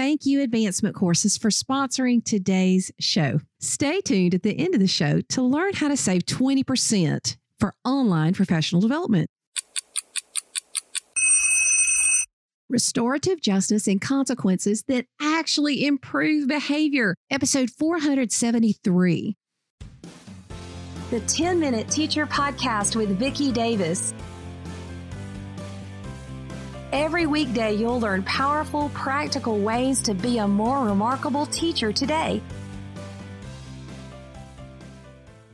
thank you, Advancement Courses, for sponsoring today's show. Stay tuned at the end of the show to learn how to save 20% for online professional development. Restorative justice and consequences that actually improve behavior. Episode 473. The 10 Minute Teacher Podcast with Vicki Davis. Every weekday, you'll learn powerful, practical ways to be a more remarkable teacher today.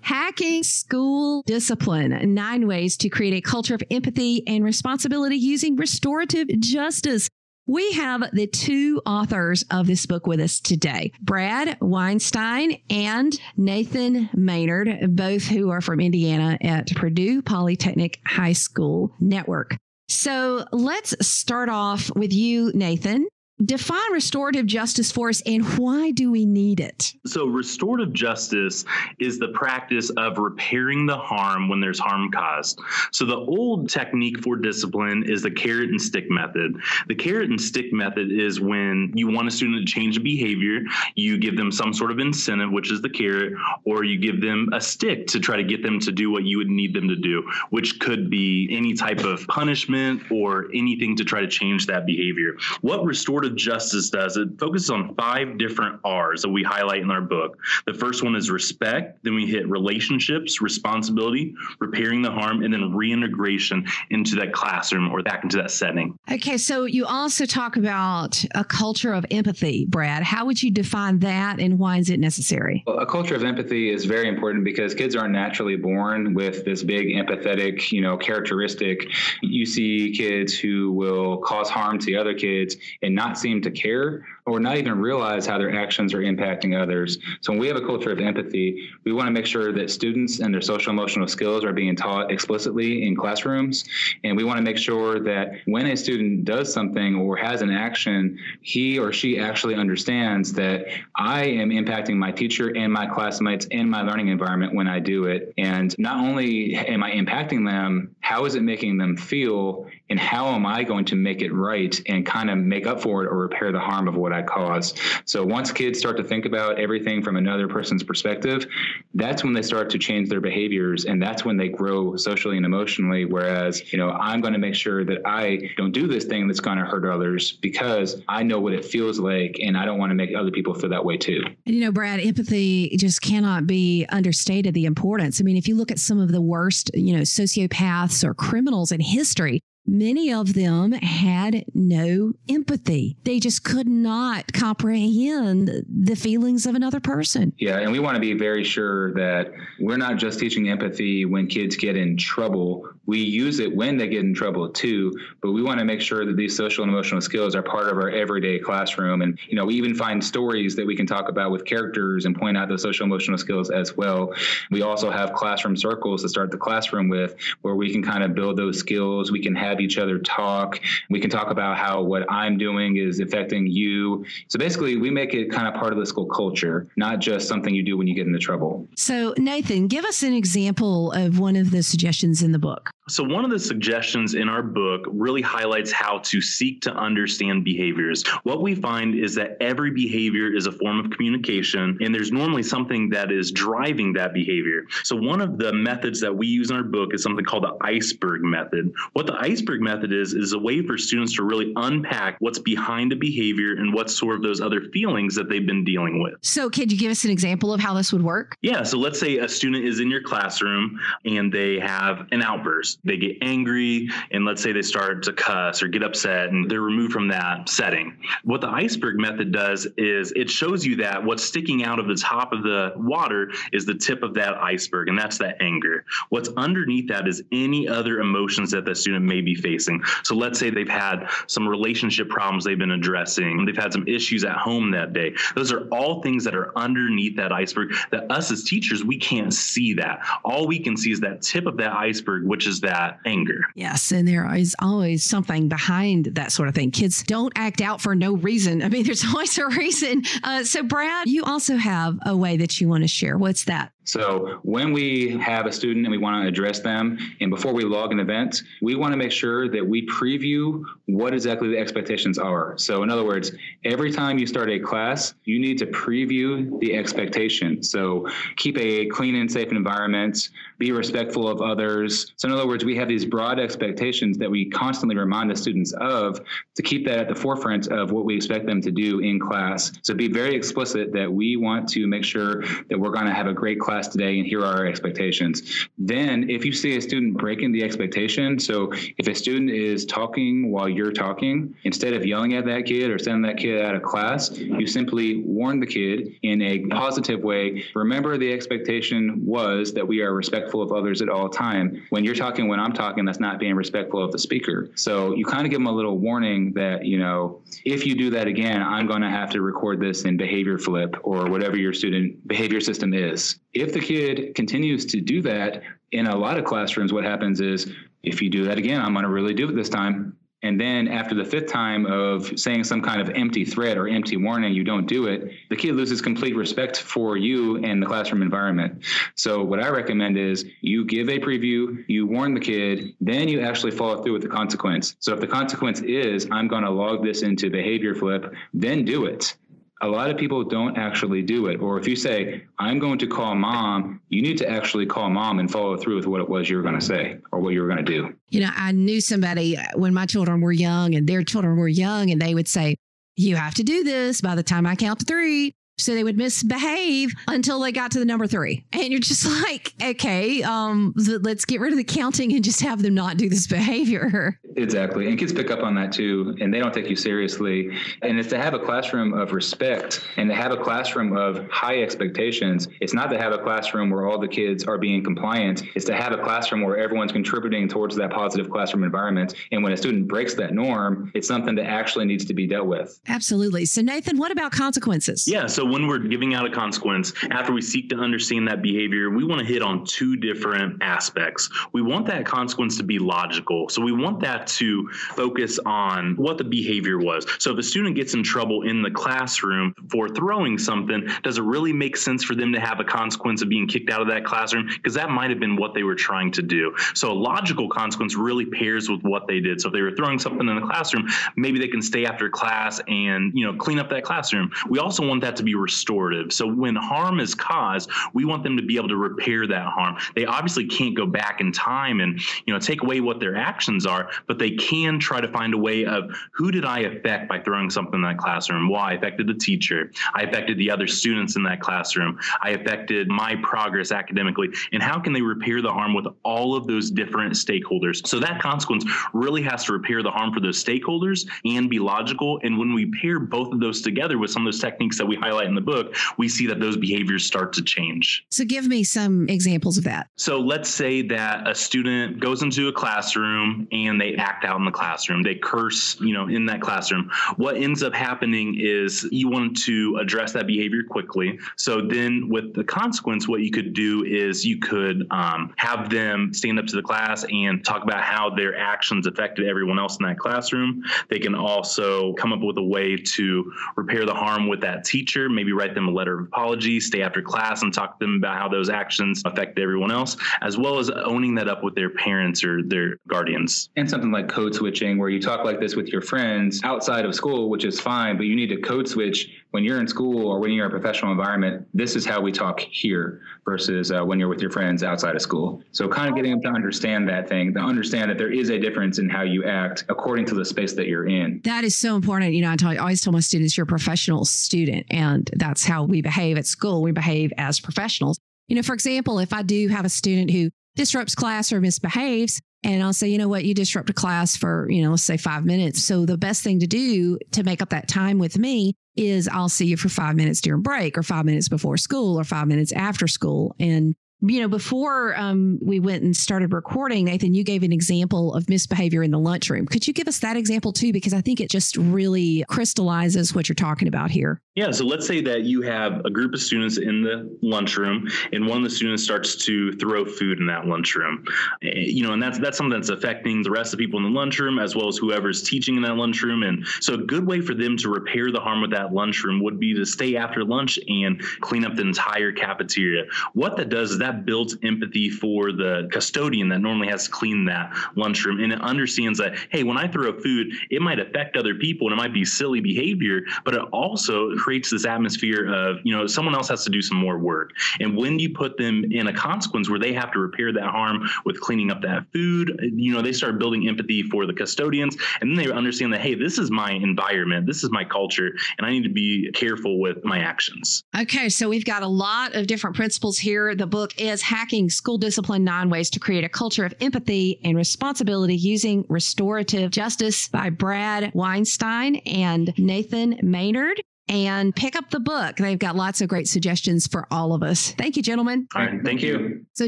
Hacking school discipline nine ways to create a culture of empathy and responsibility using restorative justice. We have the two authors of this book with us today Brad Weinstein and Nathan Maynard, both who are from Indiana at Purdue Polytechnic High School Network. So let's start off with you, Nathan. Define restorative justice for us and why do we need it? So, restorative justice is the practice of repairing the harm when there's harm caused. So, the old technique for discipline is the carrot and stick method. The carrot and stick method is when you want a student to change a behavior, you give them some sort of incentive, which is the carrot, or you give them a stick to try to get them to do what you would need them to do, which could be any type of punishment or anything to try to change that behavior. What restorative justice does, it focuses on five different R's that we highlight in our book. The first one is respect, then we hit relationships, responsibility, repairing the harm, and then reintegration into that classroom or back into that setting. Okay, so you also talk about a culture of empathy, Brad. How would you define that and why is it necessary? Well, a culture of empathy is very important because kids aren't naturally born with this big empathetic, you know, characteristic. You see kids who will cause harm to other kids and not seem to care or not even realize how their actions are impacting others. So when we have a culture of empathy, we want to make sure that students and their social emotional skills are being taught explicitly in classrooms. And we want to make sure that when a student does something or has an action, he or she actually understands that I am impacting my teacher and my classmates and my learning environment when I do it. And not only am I impacting them, how is it making them feel? And how am I going to make it right and kind of make up for it or repair the harm of what I cause. So once kids start to think about everything from another person's perspective, that's when they start to change their behaviors and that's when they grow socially and emotionally. Whereas, you know, I'm going to make sure that I don't do this thing that's going to hurt others because I know what it feels like and I don't want to make other people feel that way too. And you know, Brad, empathy just cannot be understated the importance. I mean, if you look at some of the worst, you know, sociopaths or criminals in history, Many of them had no empathy. They just could not comprehend the feelings of another person. Yeah, and we want to be very sure that we're not just teaching empathy when kids get in trouble. We use it when they get in trouble too, but we want to make sure that these social and emotional skills are part of our everyday classroom. And, you know, we even find stories that we can talk about with characters and point out those social emotional skills as well. We also have classroom circles to start the classroom with where we can kind of build those skills. We can have each other talk. We can talk about how what I'm doing is affecting you. So basically, we make it kind of part of the school culture, not just something you do when you get into trouble. So, Nathan, give us an example of one of the suggestions in the book. So, one of the suggestions in our book really highlights how to seek to understand behaviors. What we find is that every behavior is a form of communication, and there's normally something that is driving that behavior. So, one of the methods that we use in our book is something called the iceberg method. What the iceberg method is, is a way for students to really unpack what's behind a behavior and what's sort of those other feelings that they've been dealing with. So, could you give us an example of how this would work? Yeah. So, let's say a student is in your classroom and they have an outburst they get angry and let's say they start to cuss or get upset and they're removed from that setting. What the iceberg method does is it shows you that what's sticking out of the top of the water is the tip of that iceberg, and that's that anger. What's underneath that is any other emotions that the student may be facing. So let's say they've had some relationship problems they've been addressing, they've had some issues at home that day. Those are all things that are underneath that iceberg that us as teachers, we can't see that. All we can see is that tip of that iceberg, which is that anger. Yes. And there is always something behind that sort of thing. Kids don't act out for no reason. I mean, there's always a reason. Uh, so, Brad, you also have a way that you want to share. What's that? So when we have a student and we want to address them, and before we log an event, we want to make sure that we preview what exactly the expectations are. So in other words, every time you start a class, you need to preview the expectation. So keep a clean and safe environment, be respectful of others. So in other words, we have these broad expectations that we constantly remind the students of to keep that at the forefront of what we expect them to do in class. So be very explicit that we want to make sure that we're going to have a great class today and here are our expectations. Then if you see a student breaking the expectation, so if a student is talking while you're talking, instead of yelling at that kid or sending that kid out of class, you simply warn the kid in a positive way. Remember the expectation was that we are respectful of others at all time. When you're talking, when I'm talking, that's not being respectful of the speaker. So you kind of give them a little warning that, you know, if you do that again, I'm going to have to record this in behavior flip or whatever your student behavior system is. If the kid continues to do that, in a lot of classrooms, what happens is if you do that again, I'm going to really do it this time. And then after the fifth time of saying some kind of empty threat or empty warning, you don't do it, the kid loses complete respect for you and the classroom environment. So what I recommend is you give a preview, you warn the kid, then you actually follow through with the consequence. So if the consequence is I'm going to log this into behavior flip, then do it a lot of people don't actually do it. Or if you say, I'm going to call mom, you need to actually call mom and follow through with what it was you were going to say or what you were going to do. You know, I knew somebody uh, when my children were young and their children were young, and they would say, You have to do this by the time I count to three. So they would misbehave until they got to the number three. And you're just like, okay, um, let's get rid of the counting and just have them not do this behavior. Exactly. And kids pick up on that too, and they don't take you seriously. And it's to have a classroom of respect and to have a classroom of high expectations. It's not to have a classroom where all the kids are being compliant. It's to have a classroom where everyone's contributing towards that positive classroom environment. And when a student breaks that norm, it's something that actually needs to be dealt with. Absolutely. So, Nathan, what about consequences? Yeah. So, when we're giving out a consequence, after we seek to understand that behavior, we want to hit on two different aspects. We want that consequence to be logical. So we want that to focus on what the behavior was. So if a student gets in trouble in the classroom for throwing something, does it really make sense for them to have a consequence of being kicked out of that classroom? Because that might have been what they were trying to do. So a logical consequence really pairs with what they did. So if they were throwing something in the classroom, maybe they can stay after class and, you know, clean up that classroom. We also want that to be restorative. So when harm is caused, we want them to be able to repair that harm. They obviously can't go back in time and you know take away what their actions are, but they can try to find a way of who did I affect by throwing something in that classroom? Well, I affected the teacher. I affected the other students in that classroom. I affected my progress academically. And how can they repair the harm with all of those different stakeholders? So that consequence really has to repair the harm for those stakeholders and be logical. And when we pair both of those together with some of those techniques that we highlight in the book, we see that those behaviors start to change. So, give me some examples of that. So, let's say that a student goes into a classroom and they act out in the classroom. They curse, you know, in that classroom. What ends up happening is you want to address that behavior quickly. So, then with the consequence, what you could do is you could um, have them stand up to the class and talk about how their actions affected everyone else in that classroom. They can also come up with a way to repair the harm with that teacher, maybe write them a letter of apology, stay after class and talk to them about how those actions affect everyone else, as well as owning that up with their parents or their guardians. And something like code switching, where you talk like this with your friends outside of school, which is fine, but you need to code switch when you're in school or when you're in a professional environment. This is how we talk here versus uh, when you're with your friends outside of school. So, kind of getting them to understand that thing, to understand that there is a difference in how you act according to the space that you're in. That is so important. You know, I, tell, I always tell my students, you're a professional student, and that's how we behave at school. We behave as professionals. You know, for example, if I do have a student who disrupts class or misbehaves, and I'll say, you know what, you disrupt a class for, you know, let's say five minutes. So the best thing to do to make up that time with me is I'll see you for five minutes during break or five minutes before school or five minutes after school. And You know, before um, we went and started recording, Nathan, you gave an example of misbehavior in the lunchroom. Could you give us that example too? Because I think it just really crystallizes what you're talking about here. Yeah. So let's say that you have a group of students in the lunchroom, and one of the students starts to throw food in that lunchroom. Eh, you know, and that's that's something that's affecting the rest of the people in the lunchroom as well as whoever's teaching in that lunchroom. And so, a good way for them to repair the harm with that lunchroom would be to stay after lunch and clean up the entire cafeteria. What that does is that builds empathy for the custodian that normally has to clean that lunchroom, and it understands that hey, when I throw food, it might affect other people and it might be silly behavior, but it also creates this atmosphere of you know someone else has to do some more work. And when you put them in a consequence where they have to repair that harm with cleaning up that food, you know they start building empathy for the custodians, and then they understand that hey, this is my environment, this is my culture, and I need to be careful with my actions. Okay, so we've got a lot of different principles here. The book is Hacking School Discipline Nine Ways to Create a Culture of Empathy and Responsibility Using Restorative Justice by Brad Weinstein and Nathan Maynard and pick up the book. They've got lots of great suggestions for all of us. Thank you, gentlemen. All right. Thank you. So,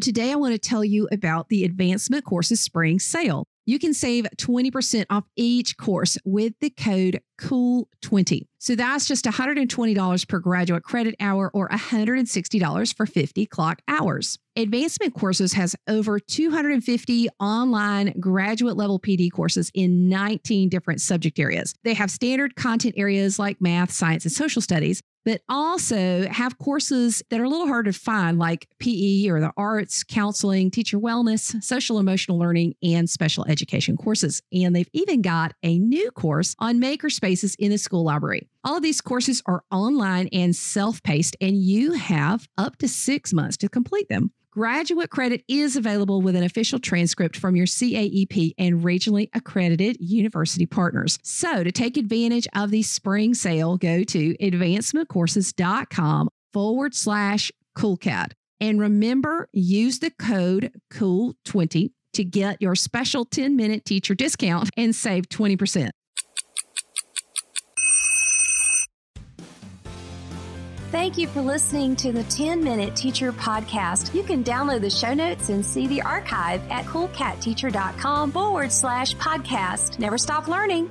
today I want to tell you about the Advancement Courses Spring Sale. You can save 20% off each course with the code COOL20. So that's just $120 per graduate credit hour or $160 for 50 clock hours. Advancement Courses has over 250 online graduate level PD courses in 19 different subject areas. They have standard content areas like math, science, and social studies, but also have courses that are a little harder to find, like PE or the arts, counseling, teacher wellness, social emotional learning, and special education courses. And they've even got a new course on makerspaces in the school library. All of these courses are online and self paced, and you have up to six months to complete them. Graduate credit is available with an official transcript from your CAEP and regionally accredited university partners. So, to take advantage of the spring sale, go to advancementcourses.com forward slash coolcat. And remember, use the code COOL20 to get your special 10 minute teacher discount and save 20%. Thank you for listening to the 10 Minute Teacher Podcast. You can download the show notes and see the archive at coolcatteacher.com forward slash podcast. Never stop learning.